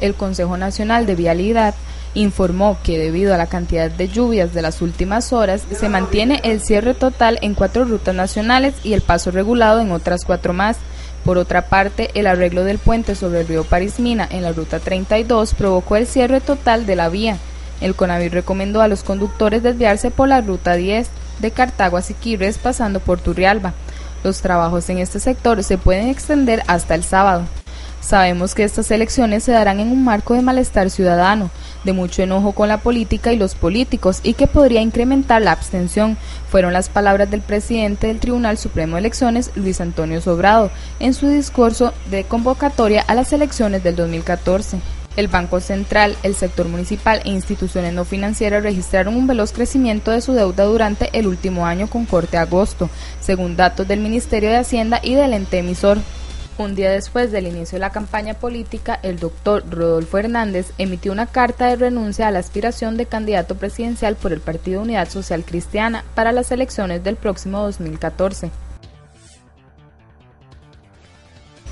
El Consejo Nacional de Vialidad informó que debido a la cantidad de lluvias de las últimas horas, se mantiene el cierre total en cuatro rutas nacionales y el paso regulado en otras cuatro más. Por otra parte, el arreglo del puente sobre el río Parismina en la ruta 32 provocó el cierre total de la vía. El CONAVI recomendó a los conductores desviarse por la ruta 10 de Cartago a Siquirres pasando por Turrialba. Los trabajos en este sector se pueden extender hasta el sábado. Sabemos que estas elecciones se darán en un marco de malestar ciudadano, de mucho enojo con la política y los políticos y que podría incrementar la abstención, fueron las palabras del presidente del Tribunal Supremo de Elecciones, Luis Antonio Sobrado, en su discurso de convocatoria a las elecciones del 2014. El Banco Central, el sector municipal e instituciones no financieras registraron un veloz crecimiento de su deuda durante el último año con corte agosto, según datos del Ministerio de Hacienda y del ente emisor. Un día después del inicio de la campaña política, el doctor Rodolfo Hernández emitió una carta de renuncia a la aspiración de candidato presidencial por el Partido Unidad Social Cristiana para las elecciones del próximo 2014.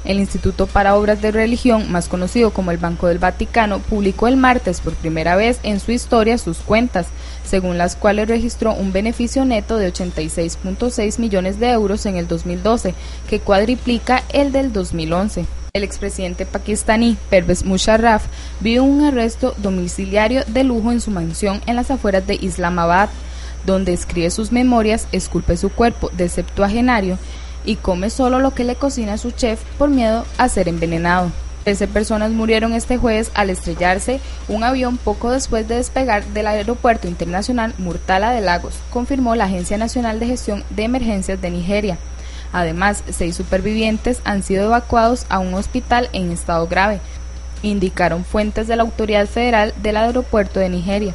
El Instituto para Obras de Religión, más conocido como el Banco del Vaticano, publicó el martes por primera vez en su historia sus cuentas, según las cuales registró un beneficio neto de 86.6 millones de euros en el 2012, que cuadriplica el del 2011. El expresidente pakistaní Pervez Musharraf vio un arresto domiciliario de lujo en su mansión en las afueras de Islamabad, donde escribe sus memorias, esculpe su cuerpo de septuagenario y come solo lo que le cocina su chef por miedo a ser envenenado. Trece personas murieron este jueves al estrellarse un avión poco después de despegar del Aeropuerto Internacional Murtala de Lagos, confirmó la Agencia Nacional de Gestión de Emergencias de Nigeria. Además, seis supervivientes han sido evacuados a un hospital en estado grave, indicaron fuentes de la Autoridad Federal del Aeropuerto de Nigeria.